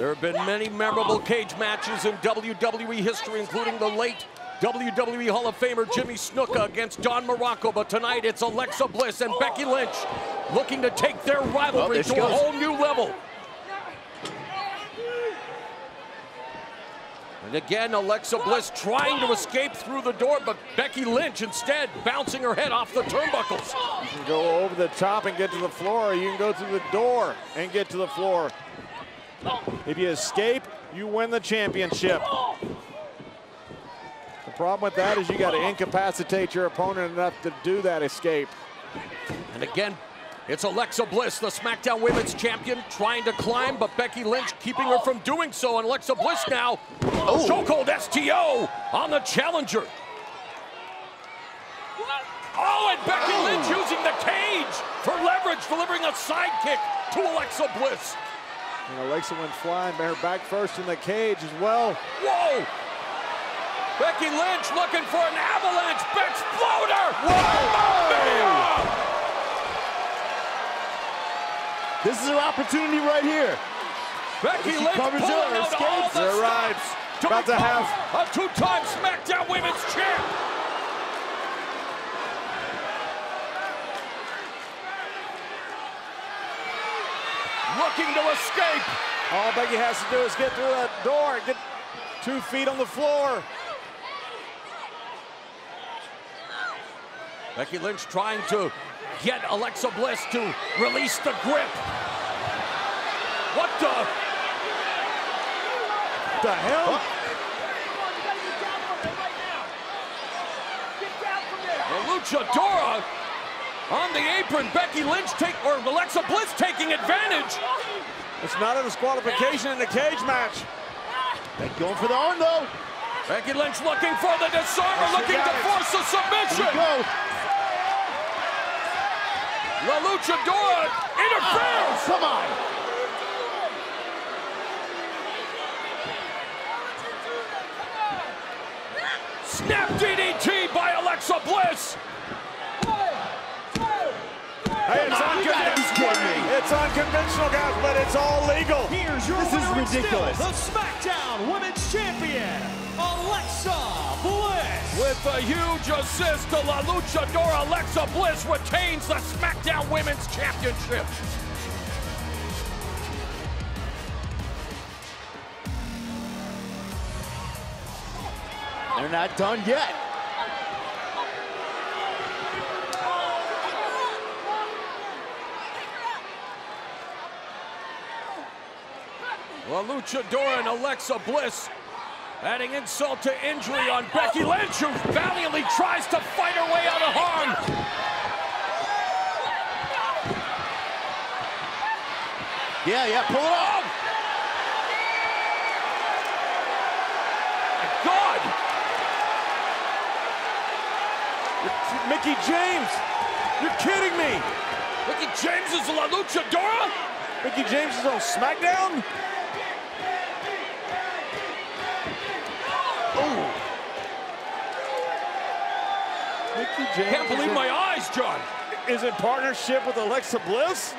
There have been many memorable cage matches in WWE history, including the late WWE Hall of Famer Jimmy Snuka against Don Muraco, but tonight it's Alexa Bliss and Becky Lynch looking to take their rivalry there to she a whole new level. And again, Alexa Bliss trying to escape through the door, but Becky Lynch instead bouncing her head off the turnbuckles. You can go over the top and get to the floor, or you can go through the door and get to the floor. If you escape, you win the championship. The problem with that is you got to incapacitate your opponent enough to do that escape. And again, it's Alexa Bliss, the SmackDown Women's Champion, trying to climb, but Becky Lynch keeping her from doing so. And Alexa Bliss now, oh. chokehold STO on the challenger. Oh, and Becky Lynch using the cage for leverage, delivering a sidekick to Alexa Bliss. And Alexa went flying, but her back first in the cage as well. Whoa! Becky Lynch looking for an avalanche exploder! Whoa! This is her opportunity right here. Becky Lynch pulling out all escapes. the They're stops to About to have- a two-time SmackDown Women's Champ. Looking to escape. All Becky has to do is get through that door get two feet on the floor. Becky Lynch trying to get Alexa Bliss to release the grip. What the? The hell? The Luchadora on the apron. Becky Lynch take or Alexa Bliss taking advantage. It's not a disqualification in a cage match. Becky going for the arm though. Becky Lynch looking for the disarmer, She looking got to it. force a submission. we go. La Luchadora interferes. Ah, come on. Snap DDT by Alexa Bliss. Hey, it's, on, you gotta be unconventional. kidding me. It's unconventional, guys, but it's all legal. Here's your This is winner and still ridiculous. the SmackDown Women's Champion, Alexa Bliss. With a huge assist to La Luchadora, Alexa Bliss retains the SmackDown Women's Championship. They're not done yet. La Luchadora and Alexa Bliss adding insult to injury on Becky Lynch, who valiantly tries to fight her way out of harm. Yeah, yeah, pull it off. God! Mickie James, you're kidding me. Mickie James is La Luchadora? Mickie James is on SmackDown? Mickie James Can't believe my eyes, John. is in partnership with Alexa Bliss?